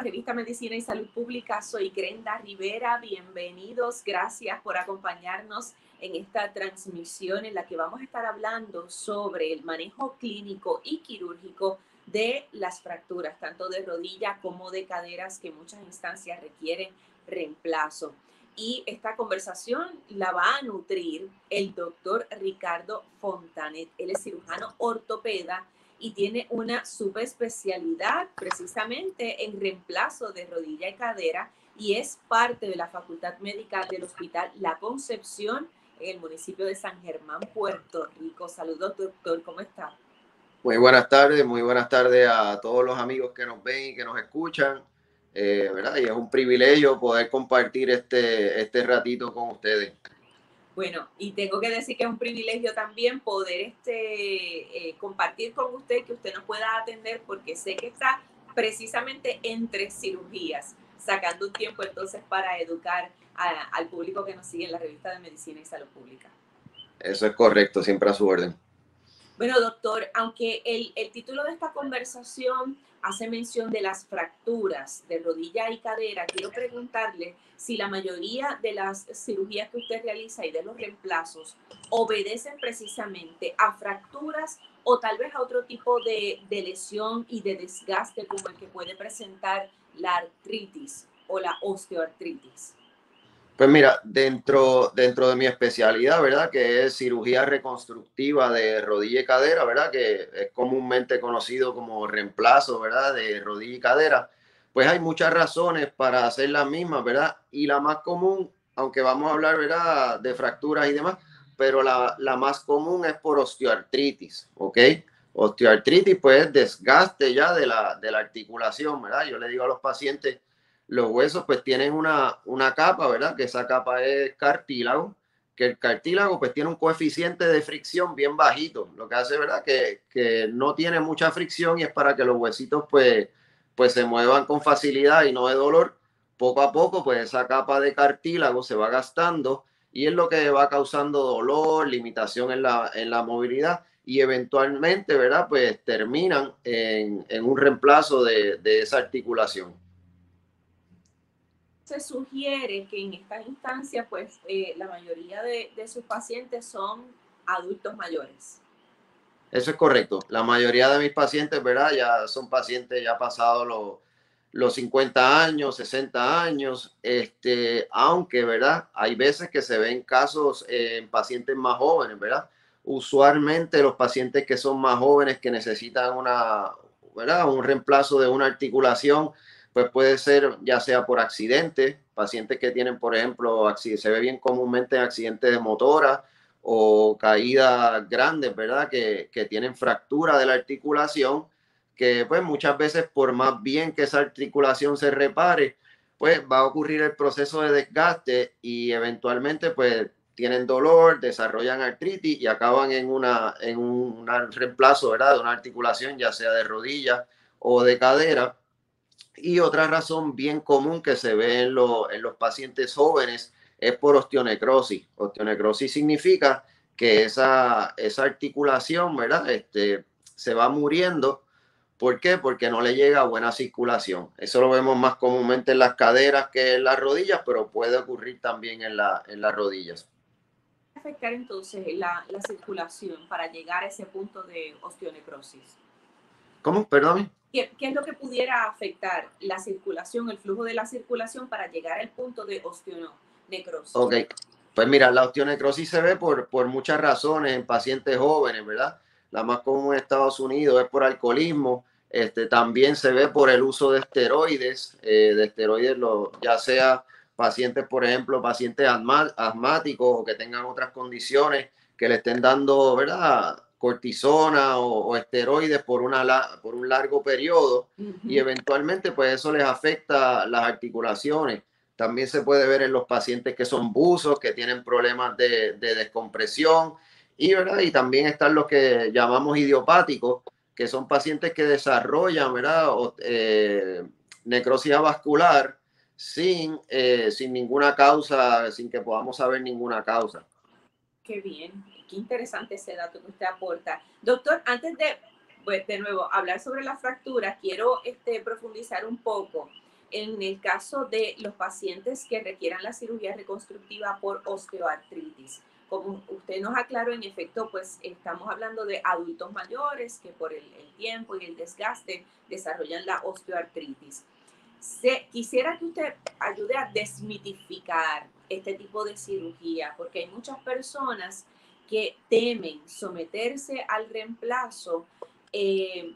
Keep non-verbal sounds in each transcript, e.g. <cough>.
Revista Medicina y Salud Pública, soy Grenda Rivera, bienvenidos, gracias por acompañarnos en esta transmisión en la que vamos a estar hablando sobre el manejo clínico y quirúrgico de las fracturas, tanto de rodilla como de caderas que en muchas instancias requieren reemplazo. Y esta conversación la va a nutrir el doctor Ricardo Fontanet. Él es cirujano ortopeda y tiene una subespecialidad precisamente en reemplazo de rodilla y cadera y es parte de la Facultad Médica del Hospital La Concepción en el municipio de San Germán, Puerto Rico. Saludos, doctor, ¿cómo está? Muy buenas tardes, muy buenas tardes a todos los amigos que nos ven y que nos escuchan. Eh, ¿verdad? Y es un privilegio poder compartir este, este ratito con ustedes. Bueno, y tengo que decir que es un privilegio también poder este, eh, compartir con usted, que usted nos pueda atender, porque sé que está precisamente entre cirugías, sacando un tiempo entonces para educar al público que nos sigue en la revista de Medicina y Salud Pública. Eso es correcto, siempre a su orden. Bueno, doctor, aunque el, el título de esta conversación hace mención de las fracturas de rodilla y cadera, quiero preguntarle si la mayoría de las cirugías que usted realiza y de los reemplazos obedecen precisamente a fracturas o tal vez a otro tipo de, de lesión y de desgaste como el que puede presentar la artritis o la osteoartritis. Pues mira, dentro, dentro de mi especialidad, ¿verdad? Que es cirugía reconstructiva de rodilla y cadera, ¿verdad? Que es comúnmente conocido como reemplazo, ¿verdad? De rodilla y cadera. Pues hay muchas razones para hacer las mismas, ¿verdad? Y la más común, aunque vamos a hablar, ¿verdad? De fracturas y demás, pero la, la más común es por osteoartritis, ¿ok? Osteoartritis, pues desgaste ya de la, de la articulación, ¿verdad? Yo le digo a los pacientes, los huesos pues tienen una, una capa, ¿verdad? Que esa capa es cartílago, que el cartílago pues tiene un coeficiente de fricción bien bajito, lo que hace, ¿verdad? Que, que no tiene mucha fricción y es para que los huesitos pues, pues se muevan con facilidad y no de dolor. Poco a poco pues esa capa de cartílago se va gastando y es lo que va causando dolor, limitación en la, en la movilidad y eventualmente, ¿verdad? Pues terminan en, en un reemplazo de, de esa articulación se sugiere que en estas instancias, pues eh, la mayoría de, sus pacientes son adultos mayores. Eso es correcto. La mayoría de mis pacientes, ¿verdad? Ya son pacientes ya pasados los, los 50 años, 60 años, este, aunque, ¿verdad? Hay veces que se ven casos en pacientes más jóvenes, ¿verdad? Usualmente los pacientes que son más jóvenes que necesitan una, ¿verdad? Un reemplazo de una articulación, pues puede ser ya sea por accidente, pacientes que tienen, por ejemplo, se ve bien comúnmente accidentes de motora o caídas grandes, ¿verdad? Que, que tienen fractura de la articulación, que pues muchas veces por más bien que esa articulación se repare, pues va a ocurrir el proceso de desgaste y eventualmente pues tienen dolor, desarrollan artritis y acaban en, una, en un, un reemplazo, ¿verdad? De una articulación, ya sea de rodilla o de cadera y otra razón bien común que se ve en, en los pacientes jóvenes es por osteonecrosis. Osteonecrosis significa que esa, esa articulación, ¿verdad? Este, se va muriendo. ¿Por qué? Porque no le llega buena circulación. Eso lo vemos más comúnmente en las caderas que en las rodillas, pero puede ocurrir también en, la, en las rodillas. afectar entonces la, la circulación para llegar a ese punto de osteonecrosis? ¿Cómo? Perdón. ¿Qué, es lo que pudiera afectar la circulación, el flujo de la circulación para llegar al punto de osteonecrosis? Ok, pues mira, la osteonecrosis se ve por, por muchas razones en pacientes jóvenes, ¿verdad? La más común en Estados Unidos es por alcoholismo. Este, también se ve por el uso de esteroides, eh, de esteroides, lo, ya sea pacientes, por ejemplo, pacientes asmáticos o que tengan otras condiciones que le estén dando, ¿verdad? Cortisona o, esteroides por, una, por un largo periodo y eventualmente pues eso les afecta las articulaciones. También se puede ver en los pacientes que son buzos, que tienen problemas de, descompresión y, ¿verdad? y también están los que llamamos idiopáticos, que son pacientes que desarrollan ¿verdad? Eh, necrosis vascular sin, eh, sin ninguna causa, sin que podamos saber ninguna causa. Qué bien qué interesante ese dato que usted aporta. Doctor, antes de pues de nuevo, hablar sobre las fracturas, quiero este, profundizar un poco en el caso de los pacientes que requieran la cirugía reconstructiva por osteoartritis. Como usted nos aclaró, en efecto, pues estamos hablando de adultos mayores que por el, tiempo y el desgaste desarrollan la osteoartritis. Se, quisiera que usted ayude a desmitificar este tipo de cirugía, porque hay muchas personas que temen someterse al reemplazo eh,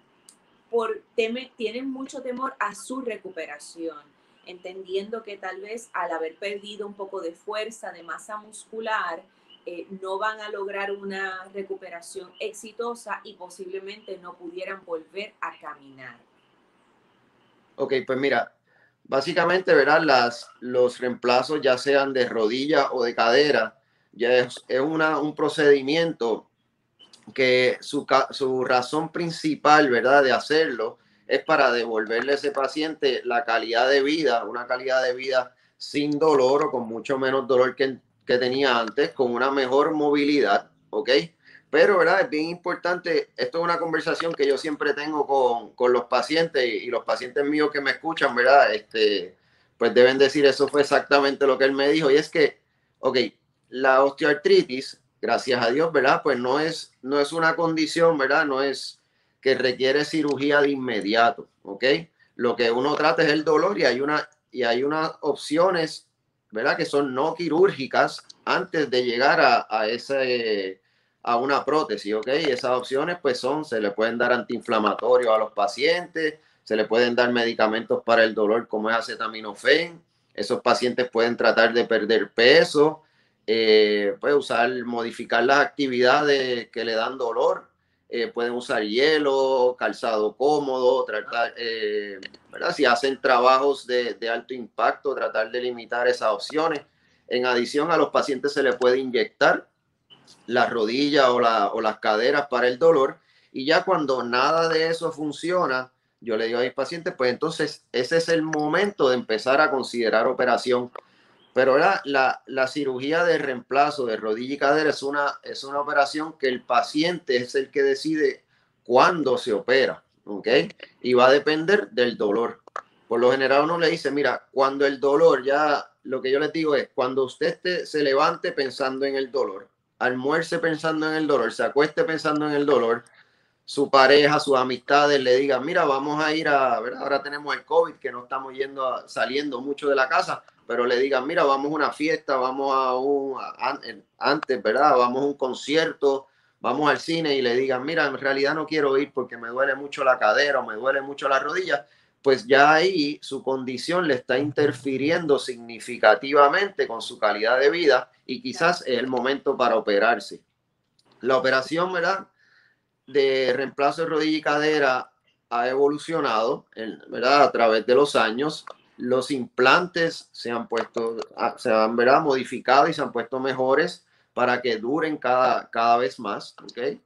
por teme, tienen mucho temor a su recuperación, entendiendo que tal vez al haber perdido un poco de fuerza, de masa muscular, eh, no van a lograr una recuperación exitosa y posiblemente no pudieran volver a caminar. Ok, pues mira, básicamente verán los reemplazos ya sean de rodilla o de cadera, ya es, es una, un procedimiento que su, su razón principal, ¿verdad?, de hacerlo es para devolverle a ese paciente la calidad de vida, una calidad de vida sin dolor o con mucho menos dolor que, que tenía antes, con una mejor movilidad, ¿ok? Pero, ¿verdad? Es bien importante, esto es una conversación que yo siempre tengo con, con los pacientes y, y, los pacientes míos que me escuchan, ¿verdad? Este, pues deben decir, eso fue exactamente lo que él me dijo, y es que, ok, la osteoartritis gracias a Dios, ¿verdad? Pues no es, no es una condición, ¿verdad? No es que requiere cirugía de inmediato, ¿ok? Lo que uno trata es el dolor y hay, una, y hay unas opciones, ¿verdad? Que son no quirúrgicas antes de llegar a, a ese a una prótesis, ¿ok? Y esas opciones pues son, se le pueden dar antiinflamatorios a los pacientes, se le pueden dar medicamentos para el dolor como es acetaminofén, esos pacientes pueden tratar de perder peso, eh, puede usar, modificar las actividades que le dan dolor, eh, pueden usar hielo, calzado cómodo, tratar, eh, ¿verdad? Si hacen trabajos de, de, alto impacto, tratar de limitar esas opciones. En adición a los pacientes se le puede inyectar la rodilla o, la, o las caderas para el dolor y ya cuando nada de eso funciona, yo le digo a mis pacientes, pues entonces ese es el momento de empezar a considerar operación pero la, la, la, cirugía de reemplazo de rodilla y cadera es una, es una operación que el paciente es el que decide cuándo se opera, ¿ok? Y va a depender del dolor. Por lo general uno le dice, mira, cuando el dolor ya, lo que yo les digo es, cuando usted se levante pensando en el dolor, almuerce pensando en el dolor, se acueste pensando en el dolor, su pareja, sus amistades le digan, mira, vamos a ir a, ¿verdad? ahora tenemos el COVID, que no estamos yendo saliendo mucho de la casa, pero le digan, mira, vamos a una fiesta, vamos a un, antes, ¿verdad? Vamos a un concierto, vamos al cine y le digan, mira, en realidad no quiero ir porque me duele mucho la cadera o me duele mucho la rodilla, pues ya ahí su condición le está interfiriendo significativamente con su calidad de vida y quizás es el momento para operarse. La operación, ¿verdad? De reemplazo de rodilla y cadera ha evolucionado, ¿verdad? A través de los años los implantes se han puesto, ah, se han ¿verdad? modificado y se han puesto mejores para que duren cada, cada vez más. ¿okay?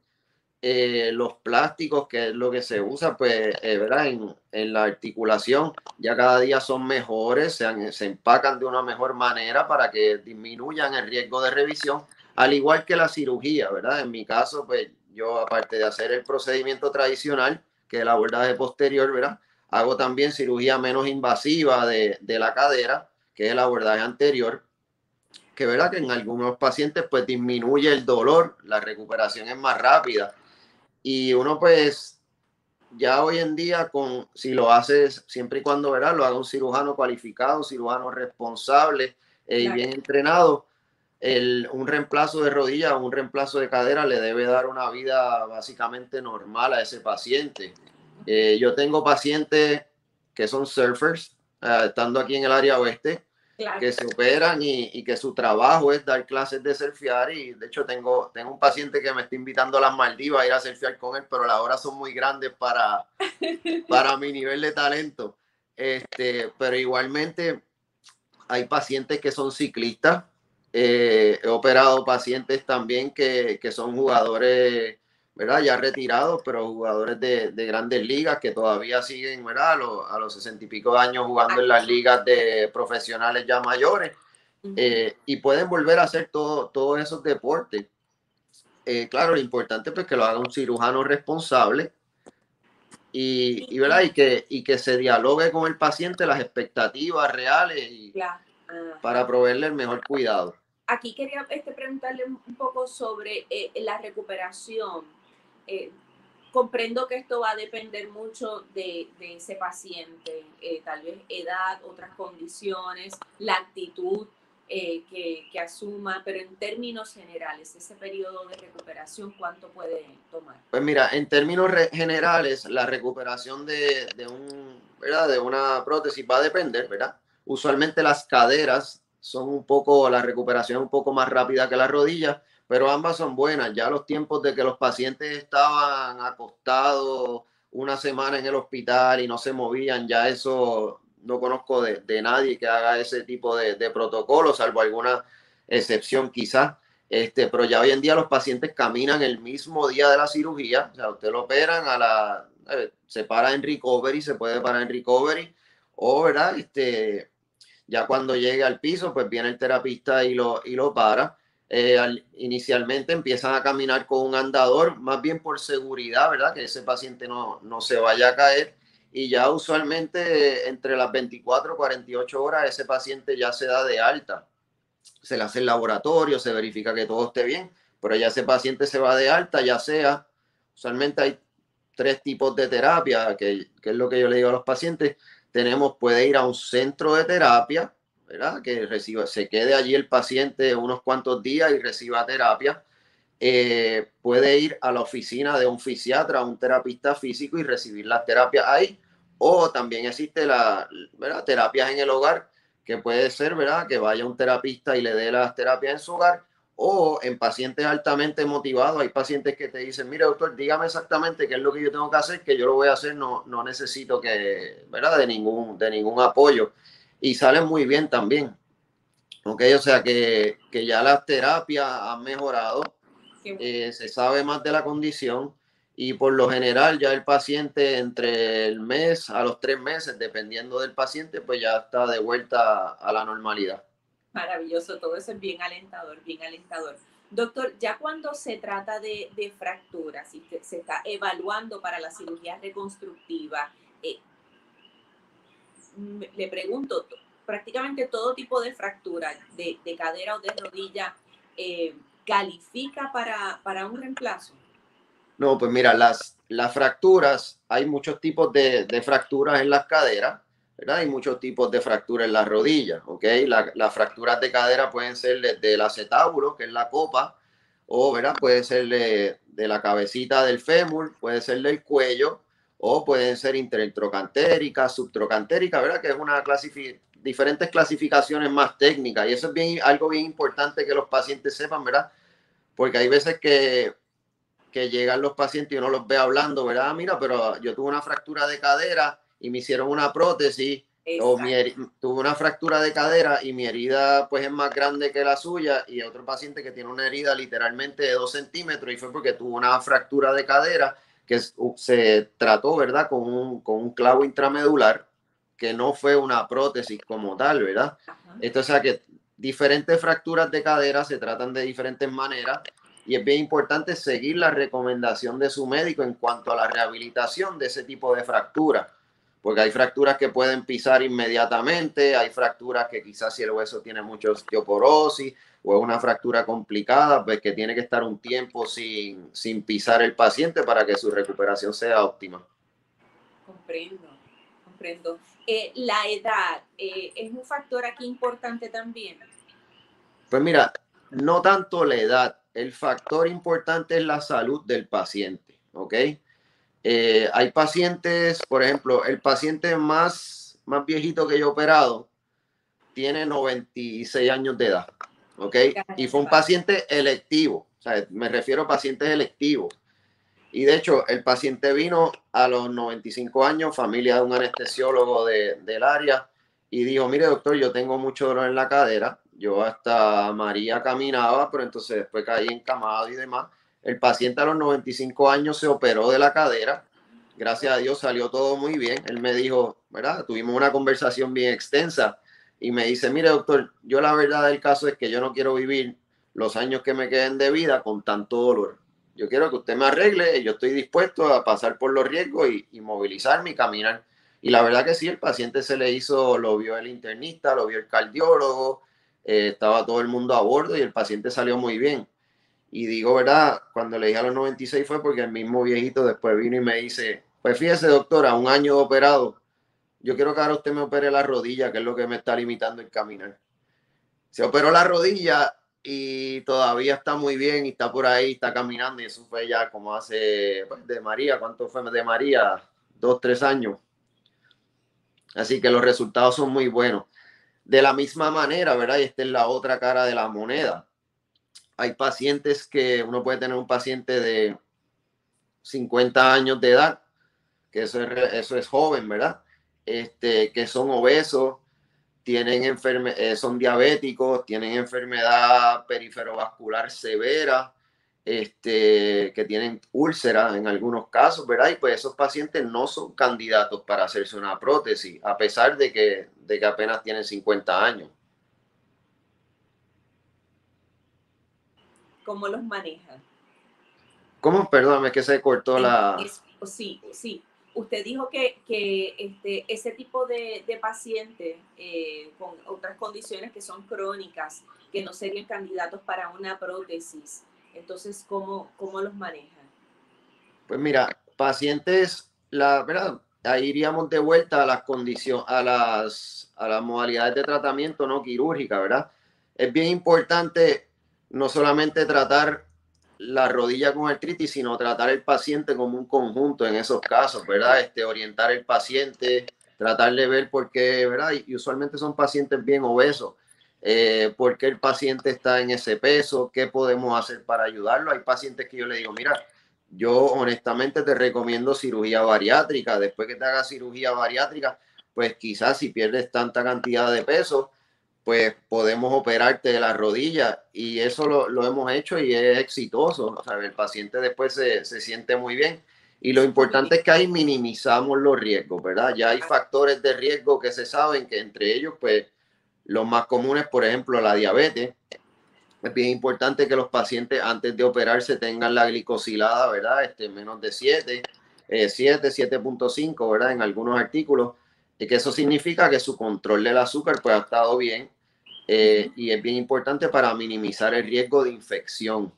Eh, los plásticos, que es lo que se usa, pues, eh, ¿verdad? En, en, la articulación, ya cada día son mejores, se, se empacan de una mejor manera para que disminuyan el riesgo de revisión, al igual que la cirugía, ¿verdad? En mi caso, pues, yo, aparte de hacer el procedimiento tradicional, que es el abordaje posterior, ¿verdad? Hago también cirugía menos invasiva de, de la cadera, que es el abordaje anterior, que verdad que en algunos pacientes pues disminuye el dolor, la recuperación es más rápida. Y uno pues ya hoy en día con si lo haces siempre y cuando verá lo haga un cirujano cualificado, un cirujano responsable eh, y bien entrenado, el, un reemplazo de rodilla o un reemplazo de cadera le debe dar una vida básicamente normal a ese paciente. Eh, yo tengo pacientes que son surfers, uh, estando aquí en el área oeste, claro. que se operan y, y, que su trabajo es dar clases de surfear. Y de hecho, tengo, tengo un paciente que me está invitando a las Maldivas a ir a surfear con él, pero las horas son muy grandes para, <laughs> para mi nivel de talento. Este, pero igualmente hay pacientes que son ciclistas. Eh, he operado pacientes también que, que son jugadores ¿verdad? Ya retirados, pero jugadores de, de, grandes ligas que todavía siguen, ¿verdad? A los, a los 60 y pico de años jugando en las ligas de profesionales ya mayores eh, y pueden volver a hacer todo, todos esos deportes. Eh, claro, lo importante es pues, que lo haga un cirujano responsable, y, y, ¿verdad? y, que, y que se dialogue con el paciente las expectativas reales y, para proveerle el mejor cuidado. Aquí quería este, preguntarle un poco sobre eh, la recuperación. Eh, comprendo que esto va a depender mucho de, de ese paciente, eh, tal vez edad, otras condiciones, la actitud eh, que, que, asuma, pero en términos generales, ese periodo de recuperación, ¿cuánto puede tomar? Pues mira, en términos generales, la recuperación de, de, un, ¿verdad? de una prótesis va a depender, ¿verdad? Usualmente las caderas son un poco, la recuperación un poco más rápida que las rodillas, pero ambas son buenas. Ya los tiempos de que los pacientes estaban acostados una semana en el hospital y no se movían, ya eso no conozco de, de nadie que haga ese tipo de, protocolo, salvo alguna excepción quizás. Este, pero ya hoy en día los pacientes caminan el mismo día de la cirugía, o sea, usted lo operan a la, eh, se para en recovery, se puede parar en recovery, o, ¿verdad? Este, ya cuando llegue al piso, pues viene el terapista y lo, y lo para. Eh, al, inicialmente empiezan a caminar con un andador, más bien por seguridad, ¿verdad? Que ese paciente no, no se vaya a caer y ya usualmente entre las 24 y 48 horas ese paciente ya se da de alta. Se le hace el laboratorio, se verifica que todo esté bien, pero ya ese paciente se va de alta, ya sea, usualmente hay tres tipos de terapia, que, que es lo que yo le digo a los pacientes. Tenemos, puede ir a un centro de terapia, ¿verdad? Que reciba, se quede allí el paciente unos cuantos días y reciba terapia. Eh, puede ir a la oficina de un fisiatra, un terapista físico y recibir las terapias ahí. O también existe la ¿verdad? terapias en el hogar, que puede ser ¿verdad? que vaya un terapista y le dé las terapias en su hogar. O en pacientes altamente motivados, hay pacientes que te dicen, mire doctor, dígame exactamente qué es lo que yo tengo que hacer, que yo lo voy a hacer, no, no necesito que, ¿verdad? De ningún, de ningún apoyo. Y salen muy bien también. Ok, o sea que, que ya las terapias han mejorado eh, se sabe más de la condición y por lo general ya el paciente entre el mes a los tres meses, dependiendo del paciente, pues ya está de vuelta a la normalidad. Maravilloso, todo eso es bien alentador, bien alentador. Doctor, ya cuando se trata de, de fracturas y se está evaluando para la cirugía reconstructiva, eh, le pregunto, prácticamente todo tipo de fractura, de, de cadera o de rodilla, eh, califica para, para un reemplazo? No, pues mira, las, las fracturas, hay muchos tipos de, de fracturas en las caderas, ¿verdad? Hay muchos tipos de fracturas en las rodillas, ¿ok? las fracturas de cadera pueden ser desde el acetábulo, que es la copa, o, ¿verdad? Puede ser de, de la cabecita del fémur, puede ser del cuello, o pueden ser intertrocantérica, subtrocantérica, ¿verdad? Que es una clasificación diferentes clasificaciones más técnicas y eso es bien, algo bien importante que los pacientes sepan, ¿verdad? porque hay veces que, que llegan los pacientes y uno los ve hablando, ¿verdad? Mira, pero yo tuve una fractura de cadera y me hicieron una prótesis, o mi tuve una fractura de cadera y mi herida pues es más grande que la suya y otro paciente que tiene una herida literalmente de dos centímetros y fue porque tuvo una fractura de cadera que se trató, ¿verdad? Con un, con un clavo intramedular que no fue una prótesis como tal, ¿verdad? Entonces, o sea que diferentes fracturas de cadera se tratan de diferentes maneras y es bien importante seguir la recomendación de su médico en cuanto a la rehabilitación de ese tipo de fractura, porque hay fracturas que pueden pisar inmediatamente, hay fracturas que quizás si el hueso tiene mucha osteoporosis o es una fractura complicada, pues que tiene que estar un tiempo sin, sin pisar el paciente para que su recuperación sea óptima. Comprendo, comprendo. Eh, la edad eh, es un factor aquí importante también. Pues mira, no tanto la edad, el factor importante es la salud del paciente, ¿ok? Eh, hay pacientes, por ejemplo, el paciente más, más viejito que yo he operado tiene 96 años de edad, ¿ok? Y fue un paciente electivo, o sea, me refiero a pacientes electivos. Y de hecho, el paciente vino a los 95 años, familia de un anestesiólogo de, del área, y dijo, mire doctor, yo tengo mucho dolor en la cadera, yo hasta María caminaba, pero entonces después caí encamado y demás. El paciente a los 95 años se operó de la cadera, gracias a Dios salió todo muy bien. Él me dijo, ¿verdad? Tuvimos una conversación bien extensa y me dice, mire doctor, yo la verdad del caso es que yo no quiero vivir los años que me queden de vida con tanto dolor yo quiero que usted me arregle, yo estoy dispuesto a pasar por los riesgos y, movilizarme y caminar. Y la verdad que sí, el paciente se le hizo, lo vio el internista, lo vio el cardiólogo, eh, estaba todo el mundo a bordo y el paciente salió muy bien. Y digo, ¿verdad? Cuando le dije a los 96 fue porque el mismo viejito después vino y me dice, pues fíjese doctora, un año operado, yo quiero que ahora usted me opere la rodilla, que es lo que me está limitando el caminar. Se operó la rodilla y todavía está muy bien y está por ahí, está caminando y eso fue ya como hace pues, de María, ¿cuánto fue de María? Dos, tres años. Así que los resultados son muy buenos. De la misma manera, ¿verdad? Y esta es la otra cara de la moneda. Hay pacientes que uno puede tener un paciente de 50 años de edad, que eso es, eso es joven, ¿verdad? Este, que son obesos, tienen enferme eh, son diabéticos, tienen enfermedad periferovascular severa, este, que tienen úlceras en algunos casos, ¿verdad? Y pues esos pacientes no son candidatos para hacerse una prótesis, a pesar de que, de que apenas tienen 50 años. ¿Cómo los manejan? ¿Cómo? Perdóname, que se cortó la... sí, sí usted dijo que, que este, ese tipo de, de pacientes eh, con otras condiciones que son crónicas, que no serían candidatos para una prótesis, entonces, ¿cómo, cómo los manejan? Pues mira, pacientes, la verdad, ahí iríamos de vuelta a las condiciones, a las, a las modalidades de tratamiento no quirúrgica, ¿verdad? Es bien importante no solamente tratar la rodilla con artritis, sino tratar el paciente como un conjunto en esos casos, ¿verdad? Este, orientar el paciente, tratar de ver por qué, ¿verdad? Y usualmente son pacientes bien obesos. Eh, por qué el paciente está en ese peso, qué podemos hacer para ayudarlo. Hay pacientes que yo le digo, mira, yo honestamente te recomiendo cirugía bariátrica. Después que te hagas cirugía bariátrica, pues quizás si pierdes tanta cantidad de peso, pues podemos operarte de la rodilla y eso lo, hemos hecho y es exitoso. O sea, el paciente después se, siente muy bien. Y lo importante es que ahí minimizamos los riesgos, ¿verdad? Ya hay factores de riesgo que se saben que entre ellos, pues, los más comunes, por ejemplo, la diabetes. Es bien importante que los pacientes antes de operarse tengan la glicosilada, ¿verdad? Este, menos de 7, 7, 7.5, ¿verdad? En algunos artículos. Y que eso significa que su control del azúcar pues ha estado bien eh, y es bien importante para minimizar el riesgo de infección.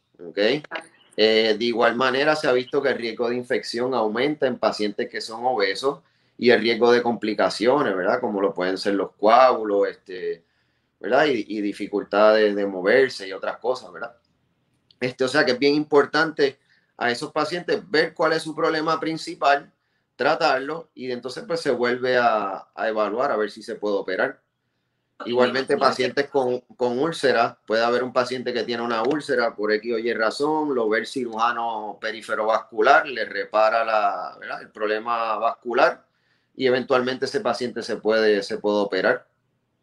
Eh, de igual manera, se ha visto que el riesgo de infección aumenta en pacientes que son obesos y el riesgo de complicaciones, ¿verdad? Como lo pueden ser los coágulos, este, ¿verdad? Y, dificultades de moverse y otras cosas, ¿verdad? Este, o sea que es bien importante a esos pacientes ver cuál es su problema principal, tratarlo y entonces pues se vuelve a, a evaluar a ver si se puede operar. Igualmente pacientes con, con úlcera, puede haber un paciente que tiene una úlcera por X o Y razón, lo ve el cirujano vascular, le repara la, el problema vascular y eventualmente ese paciente se puede, se puede operar.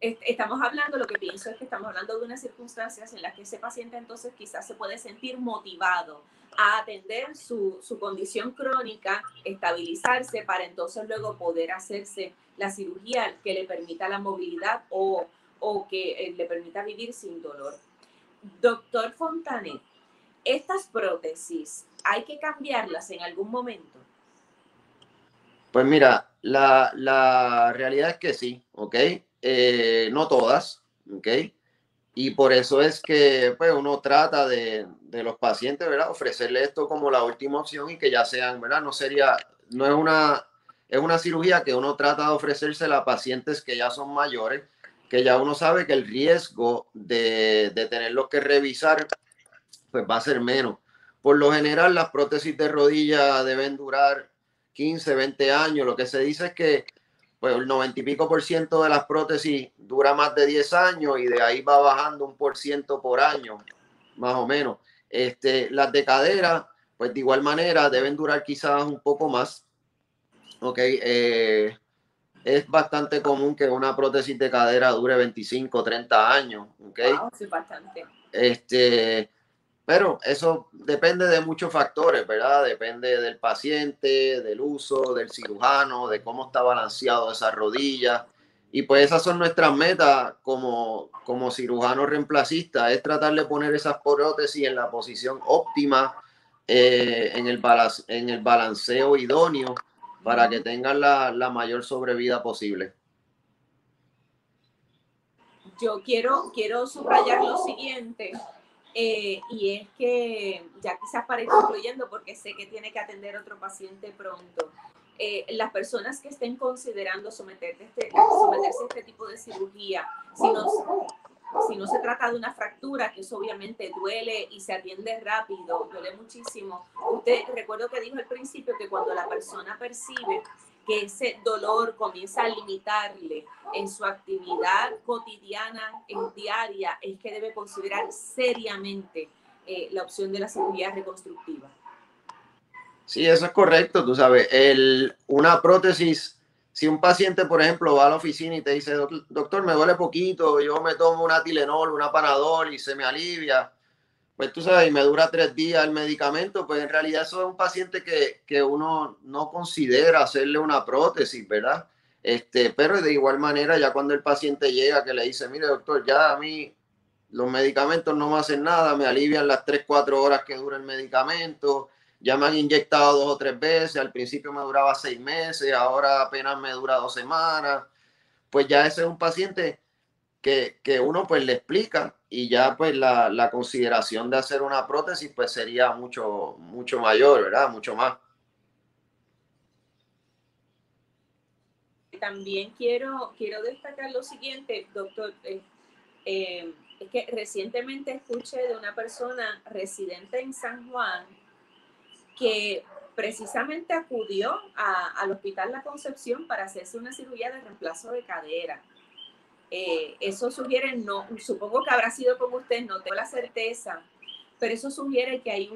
Estamos hablando, lo que pienso es que estamos hablando de unas circunstancias en las que ese paciente entonces quizás se puede sentir motivado a atender su, su condición crónica, estabilizarse para entonces luego poder hacerse la cirugía que le permita la movilidad o, o que eh, le permita vivir sin dolor. Doctor Fontanet, estas prótesis, ¿hay que cambiarlas en algún momento? Pues mira, la, la realidad es que sí, ¿ok? Eh, no todas, ¿ok? Y por eso es que pues, uno trata de, de, los pacientes, ¿verdad? Ofrecerle esto como la última opción y que ya sean, ¿verdad? No sería, no es una es una cirugía que uno trata de ofrecérsela a pacientes que ya son mayores, que ya uno sabe que el riesgo de, de tenerlos que revisar pues va a ser menos. Por lo general, las prótesis de rodilla deben durar 15, 20 años. Lo que se dice es que pues, el 90 y pico por ciento de las prótesis dura más de 10 años y de ahí va bajando un por ciento por año, más o menos. Este, las de cadera, pues de igual manera deben durar quizás un poco más, Ok, eh, es bastante común que una prótesis de cadera dure 25, 30 años. Ok, sí, bastante. Este, pero eso depende de muchos factores, ¿verdad? Depende del paciente, del uso, del cirujano, de cómo está balanceado esa rodilla. Y pues esas son nuestras metas como, como cirujano reemplacista, es tratar de poner esas prótesis en la posición óptima eh, en, el en el balanceo idóneo para que tengan la, la mayor sobrevida posible. Yo quiero, quiero subrayar lo siguiente, eh, y es que, ya quizás para ir concluyendo, porque sé que tiene que atender otro paciente pronto, eh, las personas que estén considerando someterse, este, someterse a este tipo de cirugía, si no, si no se trata de una fractura, que eso obviamente duele y se atiende rápido, duele muchísimo. Usted, recuerdo que dijo al principio que cuando la persona percibe que ese dolor comienza a limitarle en su actividad cotidiana, en diaria, es que debe considerar seriamente eh, la opción de la cirugía reconstructiva. Sí, eso es correcto, tú sabes, el, una prótesis, si un paciente, por ejemplo, va a la oficina y te dice, doctor, me duele poquito, yo me tomo una Tilenol, una Panadol y se me alivia, pues tú sabes, y me dura tres días el medicamento, pues en realidad eso es un paciente que, que uno no considera hacerle una prótesis, ¿verdad? Este, pero de igual manera, ya cuando el paciente llega que le dice, mire doctor, ya a mí los medicamentos no me hacen nada, me alivian las tres, cuatro horas que dura el medicamento, ya me han inyectado dos o tres veces, al principio me duraba seis meses, ahora apenas me dura dos semanas, pues ya ese es un paciente que, que uno pues le explica y ya pues la, la, consideración de hacer una prótesis pues sería mucho, mucho mayor, ¿verdad? Mucho más. También quiero, quiero destacar lo siguiente, doctor, eh, eh, es que recientemente escuché de una persona residente en San Juan que precisamente acudió a, al Hospital La Concepción para hacerse una cirugía de reemplazo de cadera eh, eso sugiere, no, supongo que habrá sido como usted, no tengo la certeza, pero eso sugiere que hay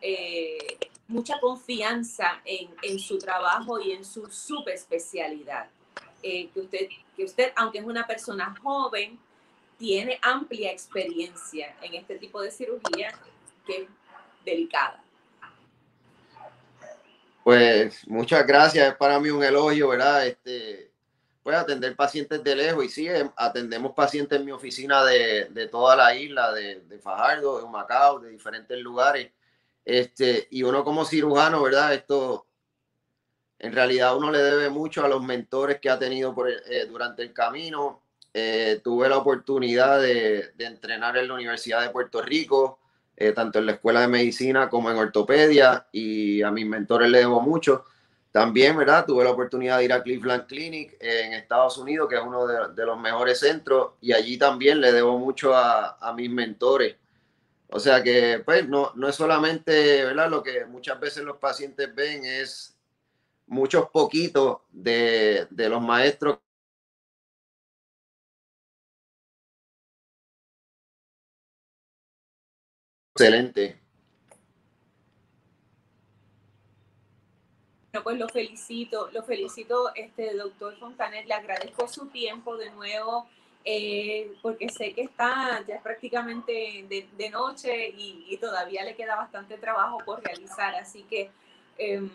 eh, mucha confianza en, en, su trabajo y en su subespecialidad. Eh, que, usted, que usted, aunque es una persona joven, tiene amplia experiencia en este tipo de cirugía que es delicada. Pues muchas gracias, es para mí un elogio, ¿verdad? Este, pues atender pacientes de lejos y sí, em, atendemos pacientes en mi oficina de, de toda la isla, de, de, Fajardo, de Macao, de diferentes lugares. Este, y uno como cirujano, ¿verdad? Esto, en realidad uno le debe mucho a los mentores que ha tenido por eh, durante el camino. Eh, tuve la oportunidad de, entrenar en la Universidad de Puerto Rico, eh, tanto en la Escuela de Medicina como en Ortopedia, y a mis mentores le debo mucho. También, ¿verdad? Tuve la oportunidad de ir a Cleveland Clinic en Estados Unidos, que es uno de, los mejores centros, y allí también le debo mucho a, mis mentores. O sea que, pues, no, no es solamente, ¿verdad? Lo que muchas veces los pacientes ven es muchos poquitos de, de los maestros excelente. Pues lo felicito, lo felicito, este doctor Fontanet, le agradezco su tiempo de nuevo, eh, porque sé que está ya prácticamente de, noche y, todavía le queda bastante trabajo por realizar, así que em,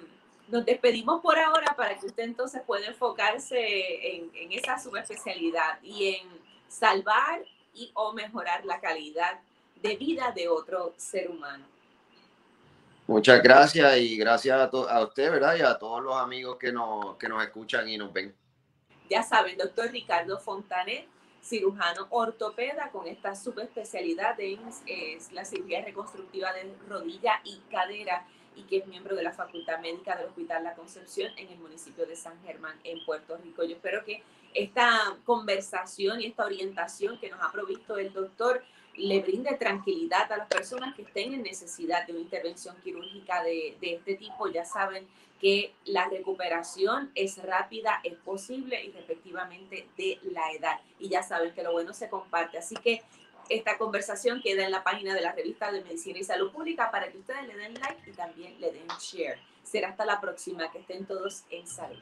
nos despedimos por ahora para que usted entonces pueda enfocarse en, en esa subespecialidad y en salvar y o mejorar la calidad de vida de otro ser humano. Muchas gracias y gracias a, a, usted, ¿verdad? Y a todos los amigos que nos, que nos escuchan y nos ven. Ya saben, doctor Ricardo Fontanet, cirujano ortopeda con esta subespecialidad en es la cirugía reconstructiva de rodilla y cadera y que es miembro de la Facultad Médica del Hospital La Concepción en el municipio de San Germán, en Puerto Rico. Yo espero que esta conversación y esta orientación que nos ha provisto el doctor le brinde tranquilidad a las personas que estén en necesidad de una intervención quirúrgica de, de, este tipo. Ya saben que la recuperación es rápida, es posible y respectivamente de la edad. Y ya saben que lo bueno se comparte. Así que esta conversación queda en la página de la revista de Medicina y Salud Pública para que ustedes le den like y también le den share. Será hasta la próxima. Que estén todos en salud.